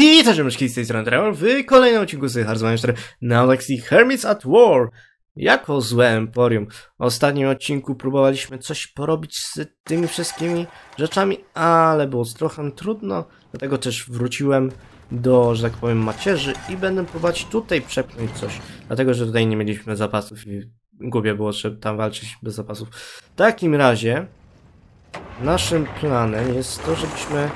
Witajcie myszki z tej strony w kolejnym odcinku z Hearthstone 4 na lekcji Hermits at War jako złe Emporium. W ostatnim odcinku próbowaliśmy coś porobić z tymi wszystkimi rzeczami, ale było trochę trudno, dlatego też wróciłem do, że tak powiem, macierzy i będę próbować tutaj przepchnąć coś, dlatego że tutaj nie mieliśmy zapasów i głupie było, żeby tam walczyć bez zapasów. W takim razie naszym planem jest to, żebyśmy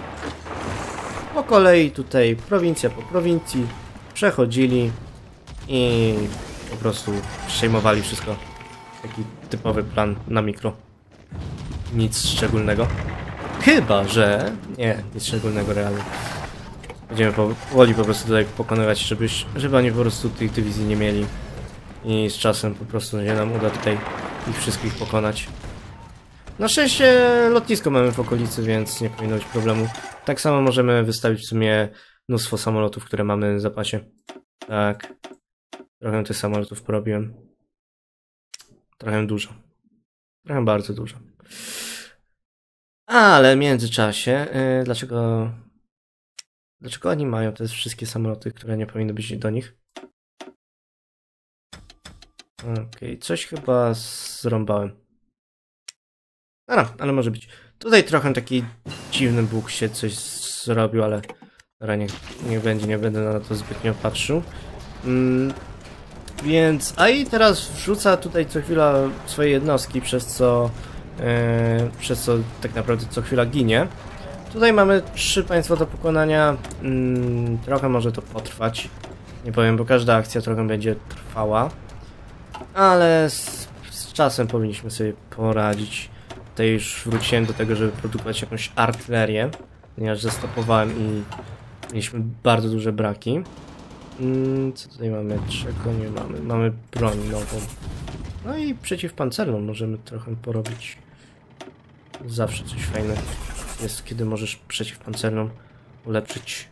po kolei tutaj prowincja po prowincji przechodzili i po prostu przejmowali wszystko. Taki typowy plan na mikro. Nic szczególnego. Chyba, że... Nie, nic szczególnego realnie. Będziemy powoli po prostu tutaj pokonywać, żeby, żeby oni po prostu tych dywizji nie mieli. I z czasem po prostu się nam uda tutaj ich wszystkich pokonać. Na szczęście lotnisko mamy w okolicy, więc nie powinno być problemu. Tak samo możemy wystawić w sumie mnóstwo samolotów, które mamy w zapasie. Tak. Trochę tych samolotów porobiłem. Trochę dużo. Trochę bardzo dużo. Ale w międzyczasie, yy, dlaczego... Dlaczego oni mają te wszystkie samoloty, które nie powinny być do nich? Okej, okay, coś chyba zrąbałem. Dobra, ale może być. Tutaj trochę taki dziwny Bóg się coś zrobił, ale dobra, niech, będzie, nie będę na to zbytnio patrzył. Mm, więc, a i teraz wrzuca tutaj co chwila swoje jednostki, przez co, e, przez co tak naprawdę co chwila ginie. Tutaj mamy trzy państwa do pokonania. Mm, trochę może to potrwać. Nie powiem, bo każda akcja trochę będzie trwała. Ale z, z czasem powinniśmy sobie poradzić. Tutaj już wróciłem do tego, żeby produkować jakąś artylerię, ponieważ zastopowałem i mieliśmy bardzo duże braki. Mm, co tutaj mamy? Czego nie mamy? Mamy broń nową. No i przeciwpancerną możemy trochę porobić. Zawsze coś fajnego jest, kiedy możesz przeciwpancerną ulepszyć.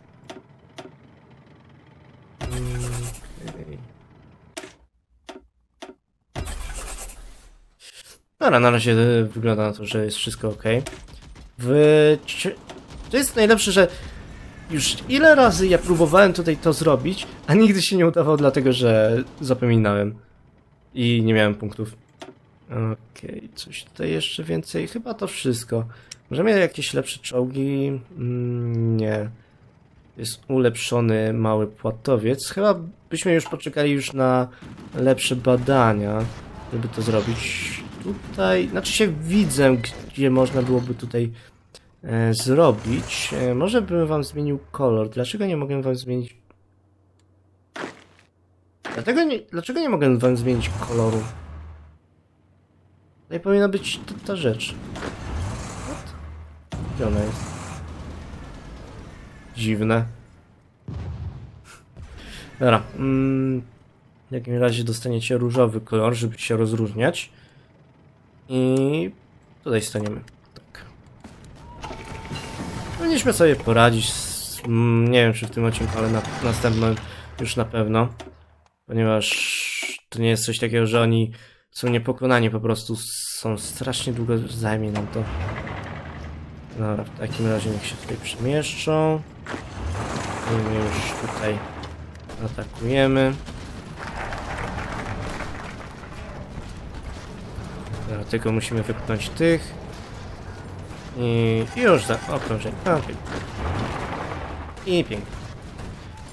Dobra, na razie wygląda na to, że jest wszystko ok. W... To jest najlepsze, że już ile razy ja próbowałem tutaj to zrobić, a nigdy się nie udawało, dlatego że zapominałem. I nie miałem punktów. Okej, okay, coś tutaj jeszcze więcej. Chyba to wszystko. Możemy jakieś lepsze czołgi? Mm, nie. Jest ulepszony mały płatowiec. Chyba byśmy już poczekali już na lepsze badania, żeby to zrobić tutaj, znaczy się widzę, gdzie można byłoby tutaj e, zrobić. E, może bym wam zmienił kolor. Dlaczego nie mogę wam zmienić... Dlatego nie, dlaczego nie mogę wam zmienić koloru? Tutaj powinna być ta, ta rzecz. What? Gdzie ona jest? Dziwne. Dobra. Mm, w takim razie dostaniecie różowy kolor, żeby się rozróżniać. I tutaj staniemy. Tak. Powinniśmy sobie poradzić z, mm, nie wiem czy w tym odcinku, ale na następnym już na pewno. Ponieważ to nie jest coś takiego, że oni są niepokonani, po prostu są strasznie długo zajmie nam to. Dobra, w takim razie niech się tutaj przemieszczą. I my już tutaj atakujemy. Dobra, tylko musimy wypchnąć tych. I, już za okrążenie. Okay. I pięknie.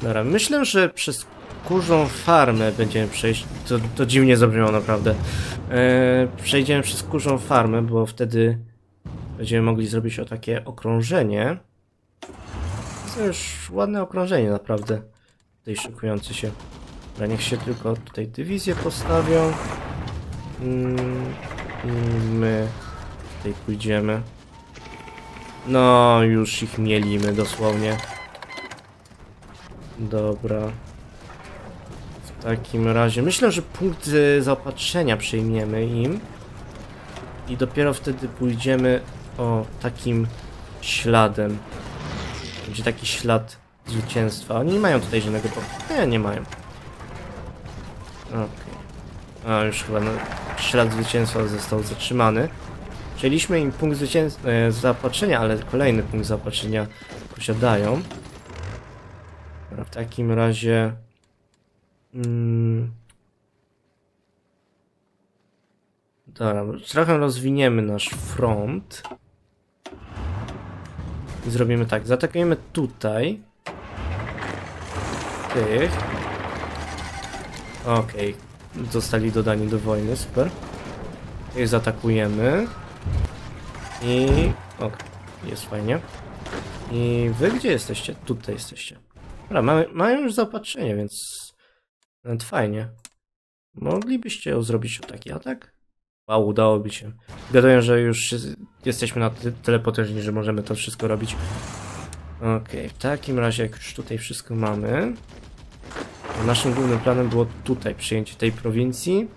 Dobra, myślę, że przez kurzą farmę będziemy przejść. To, to dziwnie zabrzmiało naprawdę. Eee, przejdziemy przez kurzą farmę, bo wtedy będziemy mogli zrobić o takie okrążenie. To już ładne okrążenie naprawdę. Tutaj szykujący się. Dobra, niech się tylko tutaj dywizję postawią. Mm, i my tutaj pójdziemy. No, już ich mielimy dosłownie. Dobra. W takim razie myślę, że punkt zaopatrzenia przejmiemy im. I dopiero wtedy pójdziemy o takim śladem. Będzie taki ślad zwycięstwa. Oni nie mają tutaj żadnego... Nie, nie mają. Okej. Okay. A, już chyba... No ślad zwycięstwa został zatrzymany. Przejęliśmy im punkt zwycięstwa, e, zaopatrzenia, ale kolejny punkt zaopatrzenia posiadają. W takim razie... Mm, dobra, trochę rozwiniemy nasz front. I zrobimy tak, zaatakujemy tutaj. Tych. Okej, zostali dodani do wojny, super. Tych zaatakujemy. I... Okej, jest fajnie. I wy gdzie jesteście? Tutaj jesteście. Dobra, mamy, mają już zaopatrzenie, więc nawet fajnie. Moglibyście zrobić taki atak? Wow, udałoby się. Gadają, że już jesteśmy na ty tyle potężni, że możemy to wszystko robić. Okej, okay, w takim razie jak już tutaj wszystko mamy, naszym głównym planem było tutaj przyjęcie tej prowincji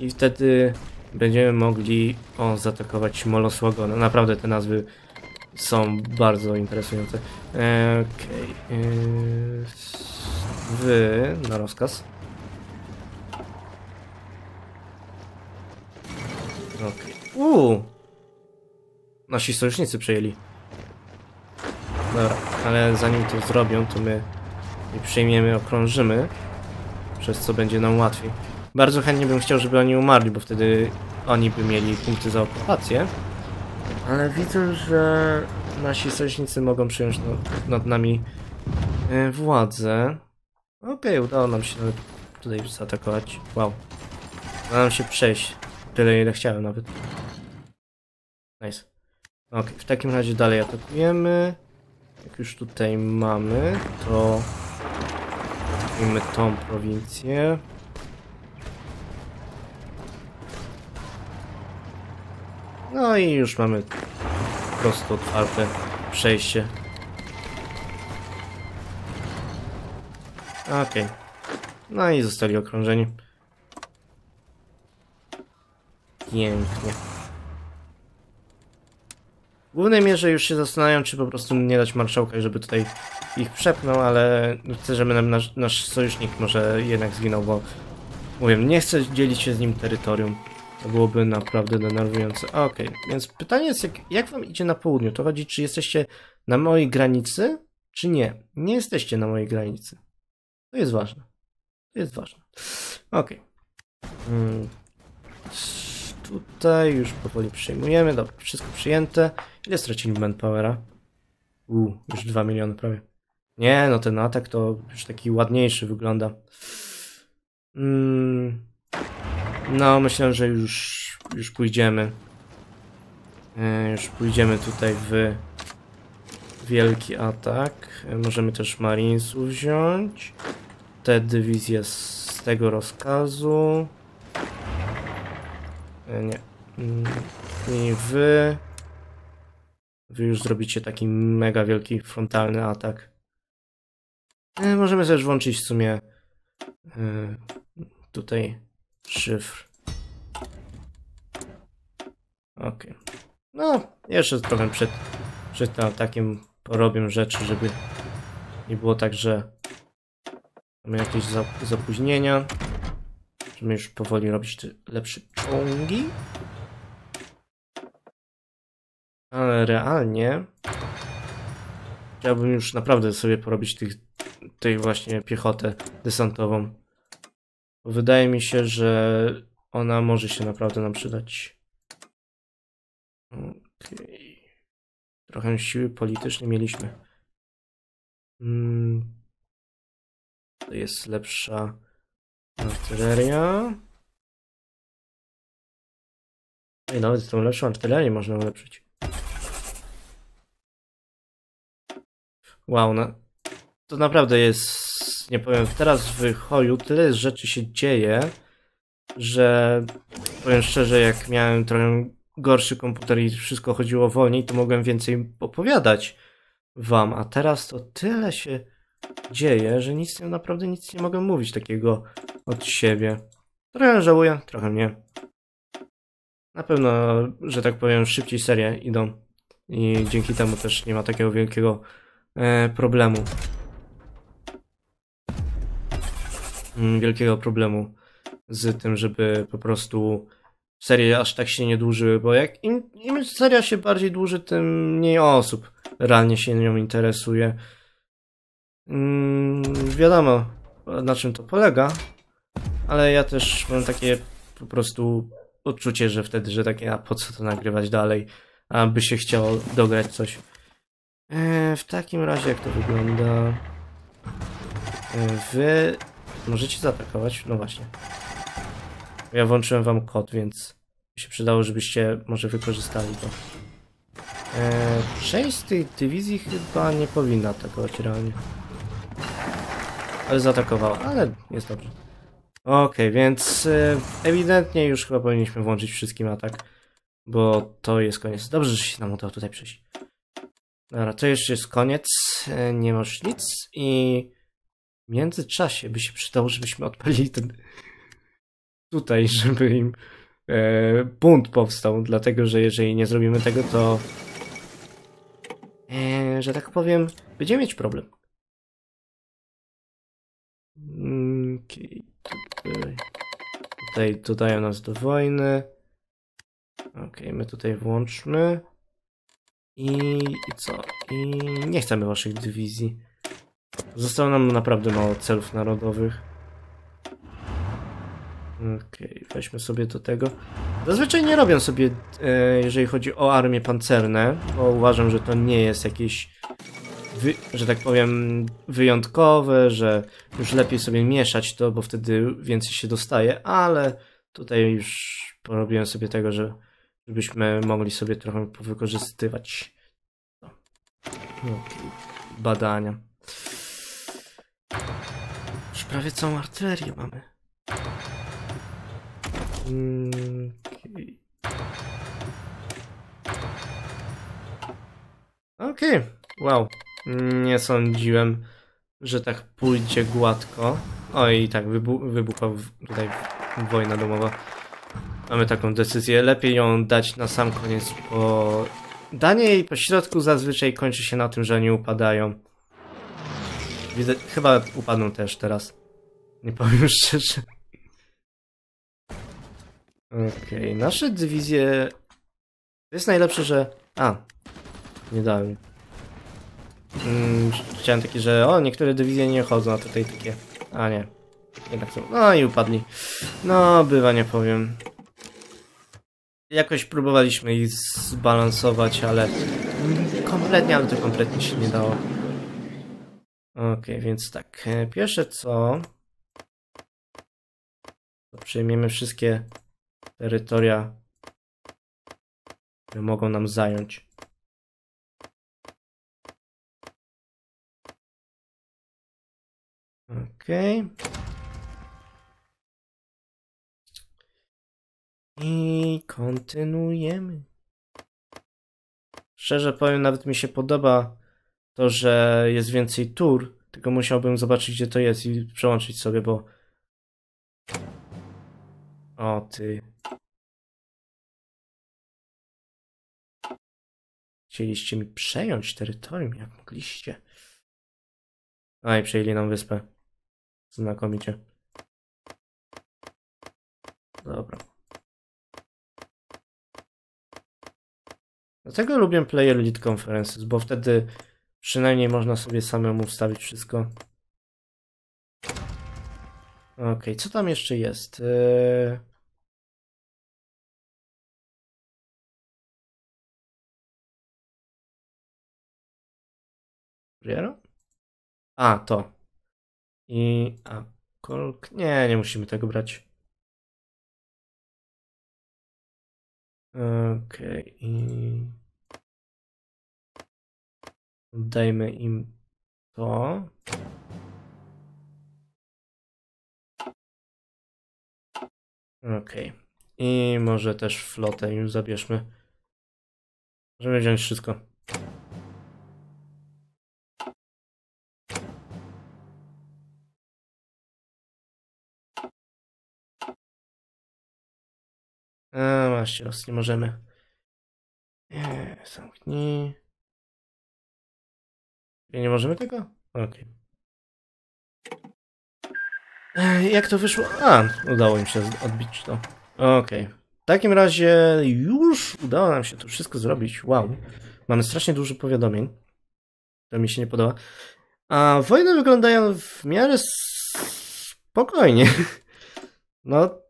i wtedy będziemy mogli o, zaatakować Molosłogona. Naprawdę te nazwy są bardzo interesujące. E, okej. Okay. E, wy na rozkaz. Okej. Okay. Uuu! Nasi sojusznicy przejęli. Dobra, ale zanim to zrobią, to my i przejmiemy, okrążymy, przez co będzie nam łatwiej. Bardzo chętnie bym chciał, żeby oni umarli, bo wtedy oni by mieli punkty za okupację. Ale widzę, że nasi sojusznicy mogą przyjąć nad, nad nami e, władzę. Okej, okay, udało nam się tutaj zaatakować. Wow. Udało nam się przejść. Tyle, ile chciałem nawet. Nice. Ok, w takim razie dalej atakujemy. Jak już tutaj mamy, to atakujemy tą prowincję. No i już mamy prosto otwarte przejście. Okej. Okay. No i zostali okrążeni. Pięknie. W głównej mierze już się zastanawiam, czy po prostu nie dać marszałka, żeby tutaj ich przepnął, ale chcę, żeby nasz, nasz sojusznik może jednak zginął, bo mówię, nie chcę dzielić się z nim terytorium. To byłoby naprawdę denerwujące. Okej, okay. więc pytanie jest, jak, jak wam idzie na południu? To chodzi, czy jesteście na mojej granicy, czy nie? Nie jesteście na mojej granicy. To jest ważne. To jest ważne. Okej. Okay. Hmm. Tutaj już powoli przyjmujemy. Dobra, wszystko przyjęte. Ile stracili manpowera? Uuu, już 2 miliony prawie. Nie, no ten atak to już taki ładniejszy wygląda. Mm, no, myślę, że już, już pójdziemy. E, już pójdziemy tutaj w wielki atak. E, możemy też Marinesów wziąć. Te dywizje z tego rozkazu. E, nie. Mm, I wy... Wy już zrobicie taki mega wielki frontalny atak. E, możemy też włączyć w sumie e, tutaj szyfr. Ok. No, jeszcze trochę przed, przed atakiem porobię rzeczy, żeby nie było tak, że mamy jakieś zapóźnienia. Możemy już powoli robić te lepsze ciągi. Ale realnie chciałbym już naprawdę sobie porobić tych, tej właśnie piechotę desantową. Wydaje mi się, że ona może się naprawdę nam przydać. Okay. Trochę siły politycznej mieliśmy. Hmm. To jest lepsza Artyleria. I nawet tą lepszą artylerię można ulepszyć. Wow, no. To naprawdę jest, nie powiem, teraz w Hoju tyle rzeczy się dzieje, że powiem szczerze, jak miałem trochę gorszy komputer i wszystko chodziło wolniej, to mogłem więcej opowiadać wam, a teraz to tyle się dzieje, że nic, naprawdę nic nie mogę mówić takiego od siebie. Trochę żałuję, trochę nie. Na pewno, że tak powiem, szybciej serie idą i dzięki temu też nie ma takiego wielkiego e, problemu. Wielkiego problemu z tym, żeby po prostu serie aż tak się nie dłużyły, bo jak im, im seria się bardziej dłuży, tym mniej osób realnie się nią interesuje. Mm, wiadomo, na czym to polega, ale ja też mam takie po prostu odczucie, że wtedy, że takie, a po co to nagrywać dalej, a by się chciało dograć coś. E, w takim razie, jak to wygląda? E, wy możecie zaatakować? No właśnie. Ja włączyłem wam kod, więc się przydało, żebyście może wykorzystali to. E, część z tej dywizji chyba nie powinna atakować realnie. Ale zaatakowała, ale jest dobrze. Okej, więc e, ewidentnie już chyba powinniśmy włączyć wszystkim atak, bo to jest koniec. Dobrze, że się nam udało tutaj przejść. Dobra, to już jest koniec, e, nie masz nic i międzyczasie by się przydało, żebyśmy odpalili ten tutaj, żeby im e, bunt powstał, dlatego że jeżeli nie zrobimy tego, to e, że tak powiem, będziemy mieć problem. Mm, okej, tutaj, tutaj dodają nas do wojny. Okej, my tutaj włączmy. I, I co? I nie chcemy waszych dywizji. Zostało nam naprawdę mało celów narodowych. Okej, weźmy sobie do tego. Zazwyczaj nie robię sobie, e, jeżeli chodzi o armie pancerne, bo uważam, że to nie jest jakieś, wy, że tak powiem, wyjątkowe, że już lepiej sobie mieszać to, bo wtedy więcej się dostaje, ale tutaj już porobiłem sobie tego, że żebyśmy mogli sobie trochę wykorzystywać badania. Prawie całą artylerię mamy. Mm, Okej. Okej, wow. Nie sądziłem, że tak pójdzie gładko. Oj, i tak wybu wybuchła tutaj wojna domowa. Mamy taką decyzję. Lepiej ją dać na sam koniec, bo danie jej po środku zazwyczaj kończy się na tym, że oni upadają. Widzę, chyba upadną też teraz. Nie powiem szczerze. Okej, nasze dywizje... To jest najlepsze, że... A, nie dałem. Mm, chciałem takie, że o, niektóre dywizje nie chodzą, a tutaj takie... A nie. Jednak są... No i upadli. No, bywa, nie powiem. Jakoś próbowaliśmy ich zbalansować, ale... Kompletnie, ale to kompletnie się nie dało. Okej, więc tak. e, Pierwsze co... Przejmiemy wszystkie terytoria, które mogą nam zająć. Okej. I kontynuujemy. Szczerze powiem, nawet mi się podoba to, że jest więcej tur, tylko musiałbym zobaczyć, gdzie to jest i przełączyć sobie, bo o ty. Chcieliście mi przejąć terytorium, jak mogliście. A i przejęli nam wyspę. Znakomicie. Dobra. Dlatego lubię Player Lead Conferences, bo wtedy przynajmniej można sobie samemu ustawić wszystko. Okej, co tam jeszcze jest? Eee... Kuriero? A, to. I... A, kolk... Nie, nie musimy tego brać. Okej, i... Dajmy im to. Okej. I może też flotę już zabierzmy. Możemy wziąć wszystko. A, właśnie, raz nie możemy. Nie, zamknij. Nie, możemy tego? Okej. Ej, Jak to wyszło? A, udało im się odbić to. Okej. W takim razie już udało nam się to wszystko zrobić. Wow. Mamy strasznie dużo powiadomień. To mi się nie podoba. A wojny wyglądają w miarę spokojnie. No,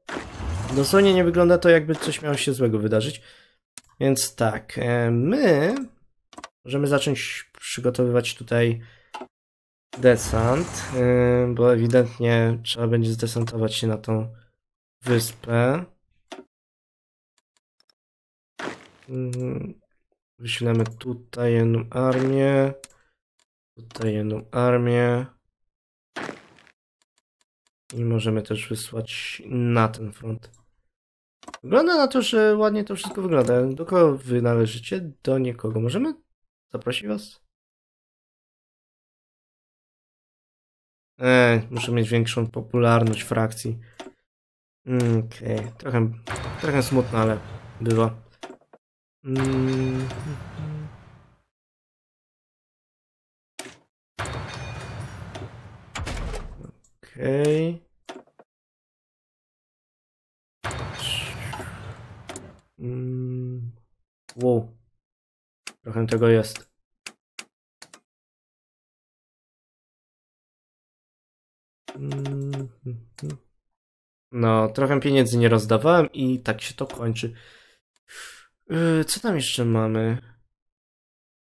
dosłownie nie wygląda to, jakby coś miało się złego wydarzyć. Więc tak, e, my możemy zacząć przygotowywać tutaj desant, e, bo ewidentnie trzeba będzie zdesantować się na tą wyspę. Mm, wyślemy tutaj jedną armię, tutaj jedną armię. I możemy też wysłać na ten front. Wygląda na to, że ładnie to wszystko wygląda. Do kogo wy należycie? Do nikogo. Możemy zaprosić was? Eee, muszę mieć większą popularność frakcji. Mm, okej, okay. trochę, trochę smutno, ale bywa. Mm. Okej. Okay. Mm. Wow. Trochę tego jest. Mm. No, trochę pieniędzy nie rozdawałem i tak się to kończy. Yy, co tam jeszcze mamy?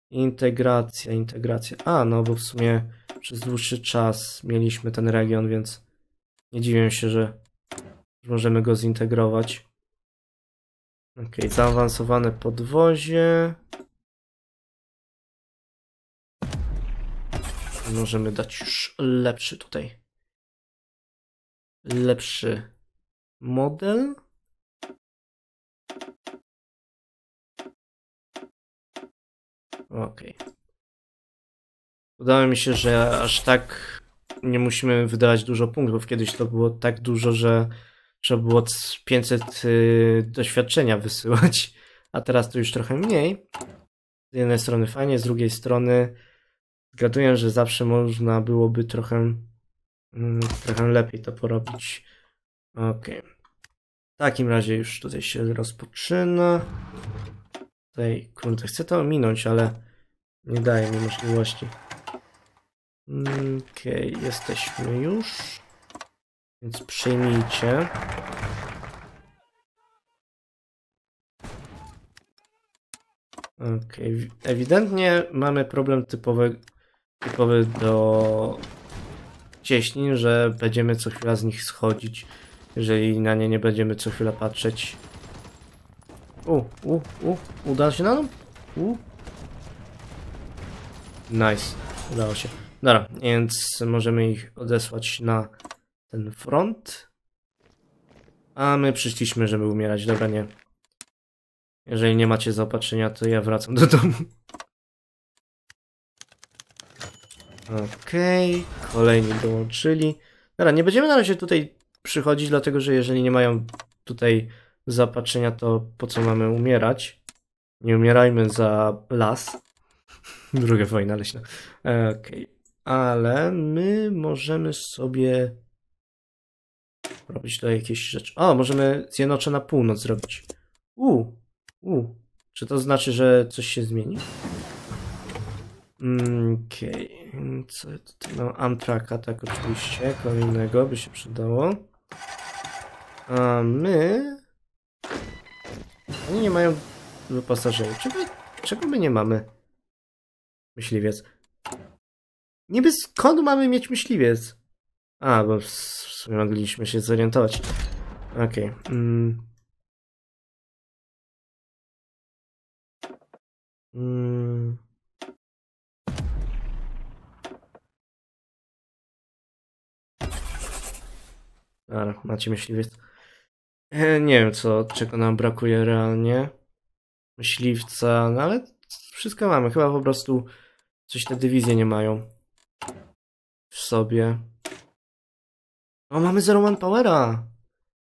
Integracja, integracja. A, no bo w sumie przez dłuższy czas mieliśmy ten region, więc nie dziwię się, że możemy go zintegrować. Ok, zaawansowane podwozie. Możemy dać już lepszy tutaj. Lepszy model. Ok. Udało mi się, że aż tak nie musimy wydawać dużo punktów. Kiedyś to było tak dużo, że trzeba było 500 y, doświadczenia wysyłać, a teraz to już trochę mniej. Z jednej strony fajnie, z drugiej strony zgaduję, że zawsze można byłoby trochę, mm, trochę lepiej to porobić. Ok. W takim razie już tutaj się rozpoczyna. Tutaj, kurde, chcę to ominąć, ale nie daje mi możliwości. Mm, okej, okay, jesteśmy już. Więc przyjmijcie. Ok, ewidentnie mamy problem typowy, typowy do cieśnin, że będziemy co chwila z nich schodzić, jeżeli na nie nie będziemy co chwilę patrzeć. U, u, u, uda się na nam? U. Nice, udało się. Dobra, więc możemy ich odesłać na ten front. A my przyszliśmy, żeby umierać. Dobra, nie. Jeżeli nie macie zaopatrzenia, to ja wracam do domu. Okej, okay. kolejni dołączyli. Dobra, nie będziemy na razie tutaj przychodzić, dlatego że jeżeli nie mają tutaj zaopatrzenia, to po co mamy umierać? Nie umierajmy za las. Druga wojna leśna. Okej, okay. ale my możemy sobie robić tutaj jakieś rzeczy. O, możemy Zjednoczona Północ zrobić. U, u. Czy to znaczy, że coś się zmieni? Mm, okej. Okay. Co tutaj? No, Amtraka, tak oczywiście. Kolejnego by się przydało. A my... Oni nie mają wyposażenia. Czego, czego my nie mamy? Myśliwiec. Niby skąd mamy mieć myśliwiec? A, bo w sumie mogliśmy się zorientować. Okej. Okay. Mm. Mm. Macie myśliwiec. E, nie wiem co, czego nam brakuje realnie. Myśliwca, no ale wszystko mamy. Chyba po prostu coś te dywizje nie mają w sobie. O, mamy Zero Manpowera!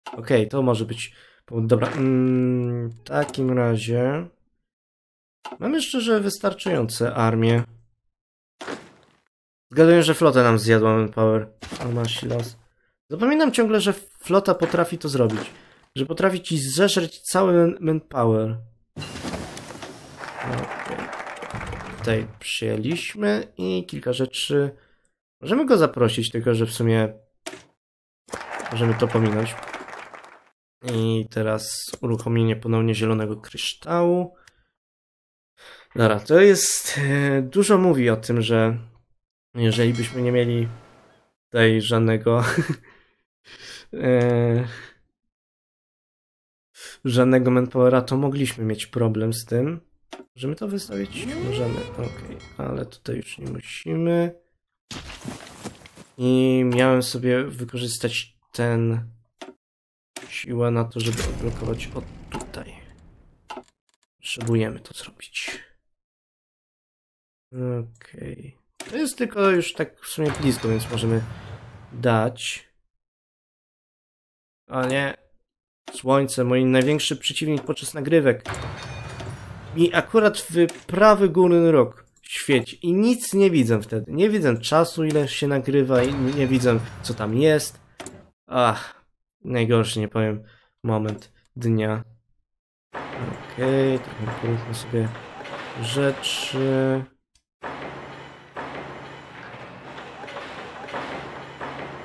Okej, okay, to może być Dobra, mm, w takim razie... Mamy szczerze wystarczające armie. Zgaduję, że flotę nam zjadła Manpower. ma silos. Zapominam ciągle, że flota potrafi to zrobić. Że potrafi ci zeżreć cały Manpower. Okay. Tutaj przyjęliśmy i kilka rzeczy Możemy go zaprosić, tylko że w sumie możemy to pominąć. I teraz uruchomienie ponownie zielonego kryształu. Dobra, to jest. e, Dużo mówi o tym, że jeżeli byśmy nie mieli tutaj żadnego. e, żadnego manpowera, to mogliśmy mieć problem z tym. Możemy to wystawić? Możemy, okej, ale tutaj już nie musimy. I miałem sobie wykorzystać ten siłę na to, żeby odblokować od tutaj. Potrzebujemy to zrobić. Okej. To jest tylko już tak w sumie blisko, więc możemy dać. A nie. Słońce, mój największy przeciwnik podczas nagrywek. Mi akurat w prawy górny róg świeci i nic nie widzę wtedy. Nie widzę czasu, ile się nagrywa i nie widzę, co tam jest. Ach, najgorszy, nie powiem, moment dnia. Okej, trochę porównmy sobie rzeczy.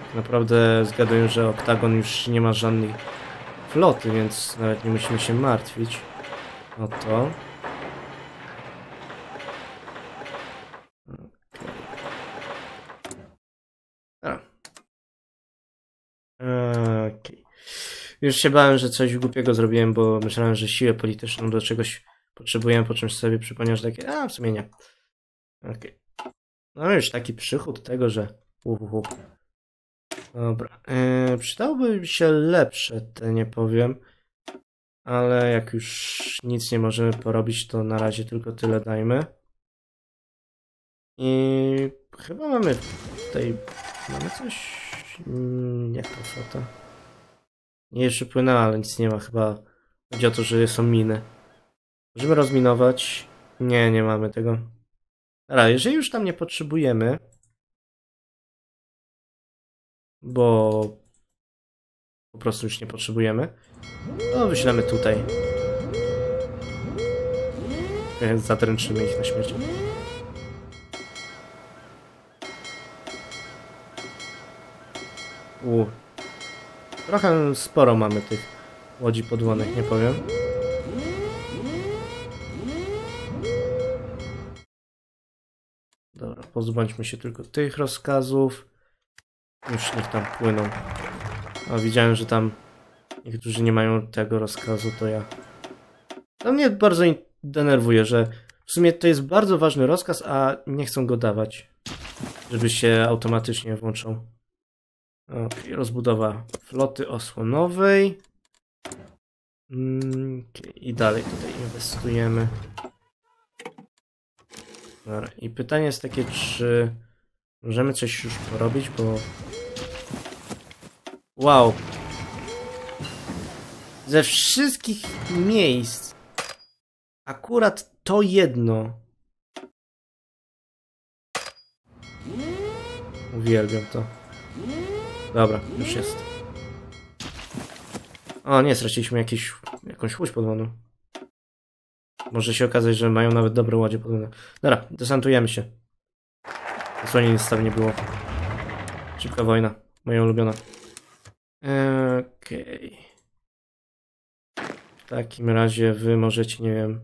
Tak naprawdę zgaduję, że Oktagon już nie ma żadnej floty, więc nawet nie musimy się martwić o to. Okej. A. Okej. Już się bałem, że coś głupiego zrobiłem, bo myślałem, że siłę polityczną do czegoś potrzebujemy, po czymś sobie przypomniałem, że takie, a w sumie nie. Okej. No już taki przychód tego, że uhuhu. Dobra. Yy, przydałoby mi się lepsze, te nie powiem. Ale jak już nic nie możemy porobić, to na razie tylko tyle dajmy. I chyba mamy tutaj. Mamy coś. Mm, Jak to flota? Nie jeszcze płynęła, ale nic nie ma. Chyba chodzi o to, że są miny. Możemy rozminować. Nie, nie mamy tego. Dobra, jeżeli już tam nie potrzebujemy, bo po prostu już nie potrzebujemy, to wyślemy tutaj. E, Zadręczymy ich na śmierć. U. Trochę sporo mamy tych łodzi podłonek, nie powiem. Dobra, pozbądźmy się tylko tych rozkazów. Już niech tam płyną. A widziałem, że tam niektórzy nie mają tego rozkazu, to ja. To mnie bardzo denerwuje, że w sumie to jest bardzo ważny rozkaz, a nie chcą go dawać. Żeby się automatycznie włączał. Okej, rozbudowa floty osłonowej. Mm, okej, I dalej tutaj inwestujemy. Dobra, i pytanie jest takie, czy możemy coś już porobić, bo... Wow. Ze wszystkich miejsc akurat to jedno. Uwielbiam to. Dobra, już jest. O nie, straciliśmy jakieś, jakąś łódź podwodną. Może się okazać, że mają nawet dobre łodzie podwodne. Dobra, desantujemy się. Dosłownie nic tam nie było. Szybka wojna. Moja ulubiona. Okej. W takim razie wy możecie, nie wiem...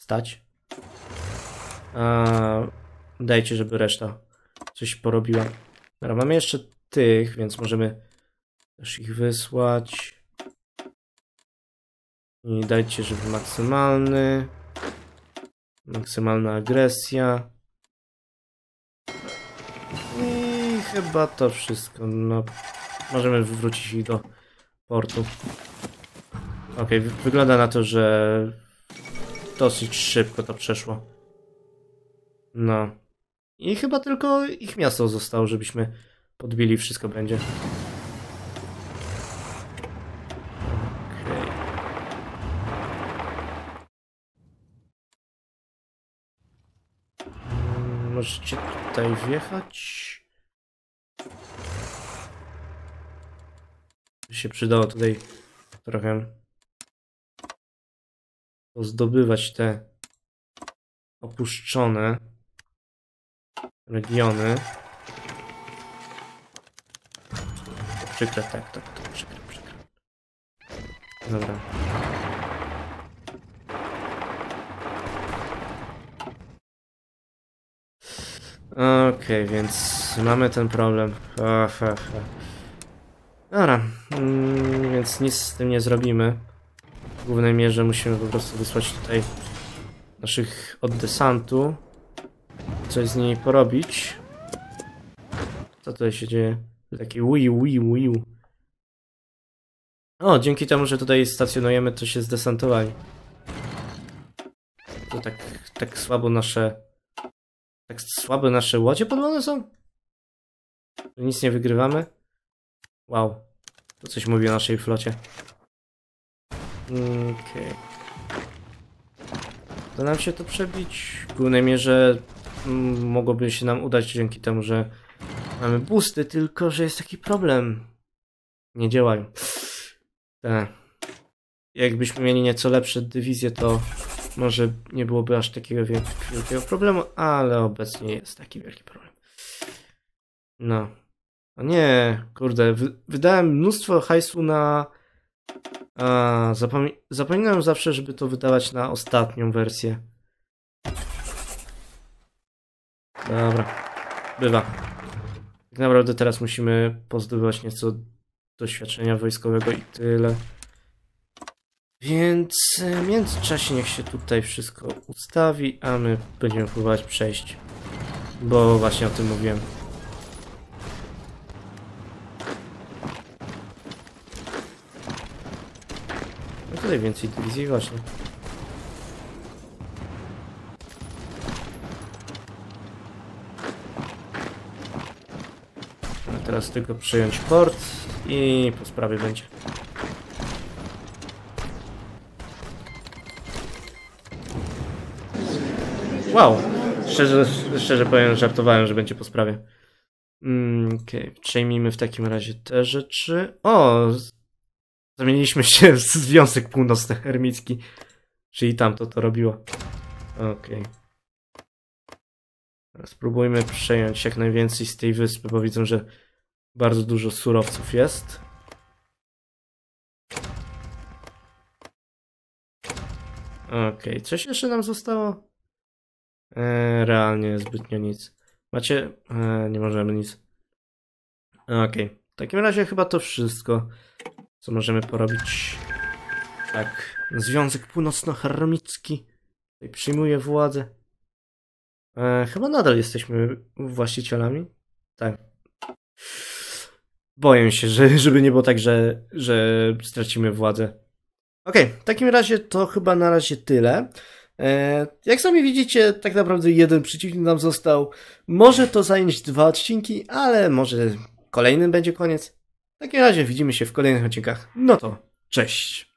Stać. A dajcie, żeby reszta coś porobiła. Dobra, mamy jeszcze tych, więc możemy też ich wysłać. I dajcie, żeby maksymalny. Maksymalna agresja. I chyba to wszystko. No, możemy wrócić ich do portu. Ok, wygląda na to, że dosyć szybko to przeszło. No. I chyba tylko ich miasto zostało, żebyśmy podbili, wszystko będzie. Mm, Możecie tutaj wjechać. Się przydało tutaj trochę zdobywać te opuszczone regiony. Przykre, tak, tak, tak, przykre, przykre. Dobra. Okej, więc mamy ten problem. Ach, ach, ach. Dobra, mm, więc nic z tym nie zrobimy. W głównej mierze musimy po prostu wysłać tutaj naszych od desantu. Coś z niej porobić. Co tutaj się dzieje? Taki wiu, wiu, wiu. O, dzięki temu, że tutaj stacjonujemy, to się zdesantowali. To tak, tak słabo nasze... Tak słabe nasze łodzie podwodne są? Nic nie wygrywamy? Wow. To coś mówi o naszej flocie. Okej. To nam się to przebić. W głównej mierze mm, mogłoby się nam udać dzięki temu, że mamy boosty, tylko że jest taki problem. Nie działają. Tak. Jakbyśmy mieli nieco lepsze dywizje, to może nie byłoby aż takiego wielk- wielkiego problemu, ale obecnie jest taki wielki problem. No. O nie, kurde, wy wydałem mnóstwo hajsu na... A, zapom zapominam zawsze, żeby to wydawać na ostatnią wersję. Dobra, bywa. Tak naprawdę teraz musimy pozdobywać nieco doświadczenia wojskowego i tyle. Więc e, w międzyczasie niech się tutaj wszystko ustawi, a my będziemy próbować przejść. Bo właśnie o tym mówiłem. No tutaj więcej dywizji właśnie. A teraz tylko przejąć port i po sprawie będzie. Wow, szczerze, szczerze powiem, żartowałem, że będzie po sprawie. Mm, Okej, przejmijmy w takim razie te rzeczy. O, zamieniliśmy się w Związek Północno-Hermicki, czyli tamto to robiło. Okej. Teraz spróbujmy przejąć jak najwięcej z tej wyspy, bo widzę, że bardzo dużo surowców jest. Okej, coś jeszcze nam zostało? E, realnie zbytnio nic. Macie? E, nie możemy nic. Okej, w takim razie chyba to wszystko, co możemy porobić. Tak, Związek Północno-Hermicki tutaj przyjmuje władzę. E, chyba nadal jesteśmy właścicielami. Tak. Boję się, że, żeby nie było tak, że, że stracimy władzę. Okej, w takim razie to chyba na razie tyle. E, Jak sami widzicie, tak naprawdę jeden przeciwnik nam został. Może to zająć dwa odcinki, ale może kolejnym będzie koniec. W takim razie widzimy się w kolejnych odcinkach. No to cześć.